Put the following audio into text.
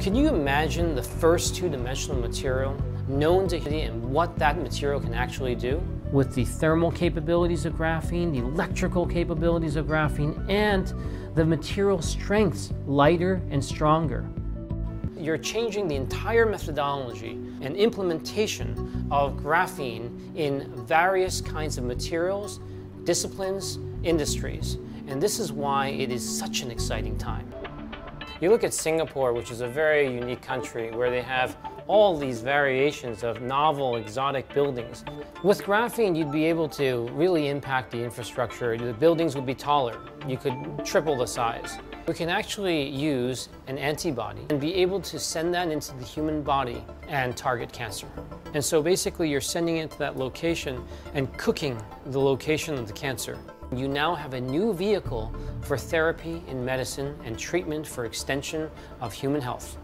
Can you imagine the first two-dimensional material known to humanity and what that material can actually do? With the thermal capabilities of graphene, the electrical capabilities of graphene, and the material strengths, lighter and stronger. You're changing the entire methodology and implementation of graphene in various kinds of materials, disciplines, industries. And this is why it is such an exciting time. You look at Singapore, which is a very unique country where they have all these variations of novel, exotic buildings. With graphene, you'd be able to really impact the infrastructure. The buildings would be taller. You could triple the size. We can actually use an antibody and be able to send that into the human body and target cancer. And so basically you're sending it to that location and cooking the location of the cancer. You now have a new vehicle for therapy in medicine and treatment for extension of human health.